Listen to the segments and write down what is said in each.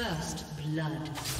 First blood.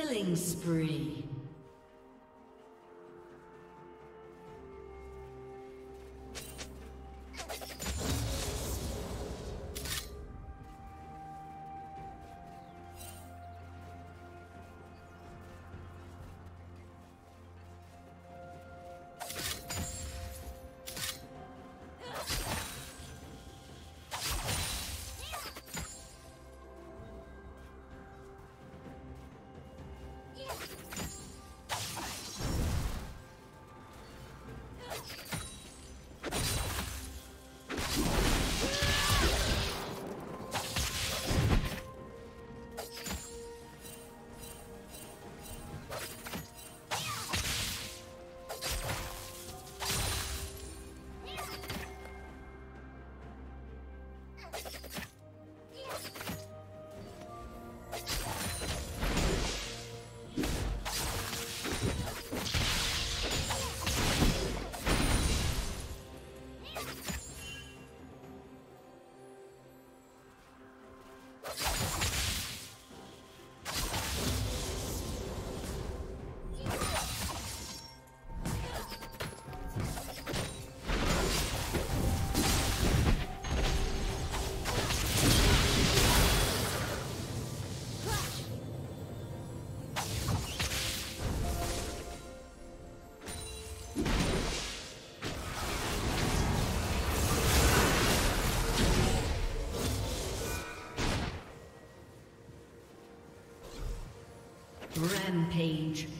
Killing spree. Rampage.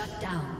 Shut down.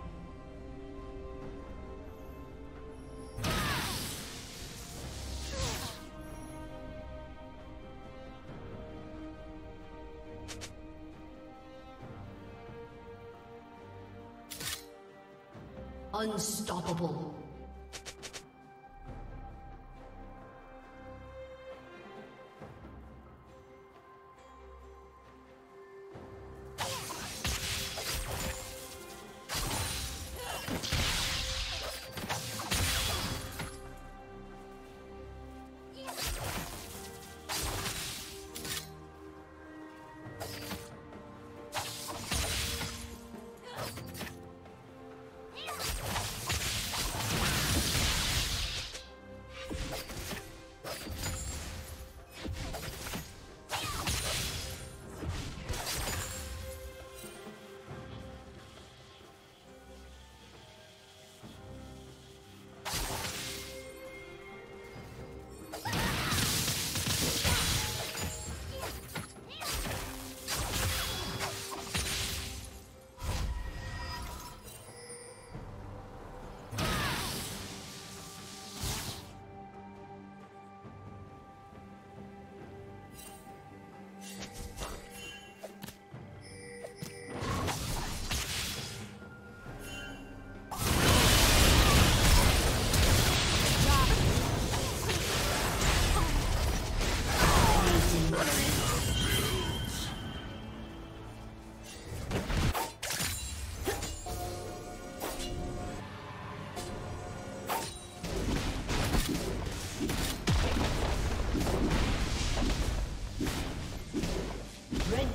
Unstoppable.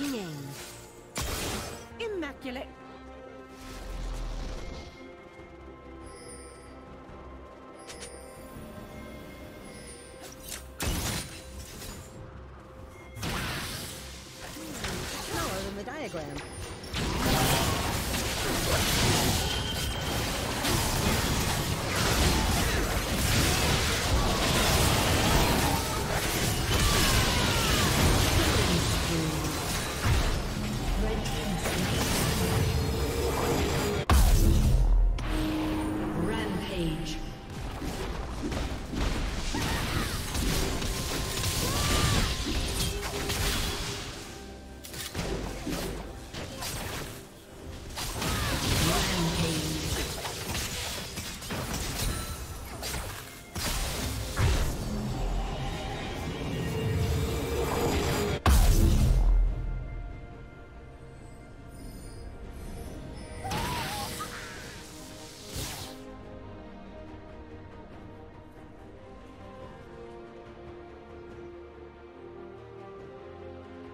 Taking aim. Immaculate. Smaller than the diagram.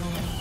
destroyed.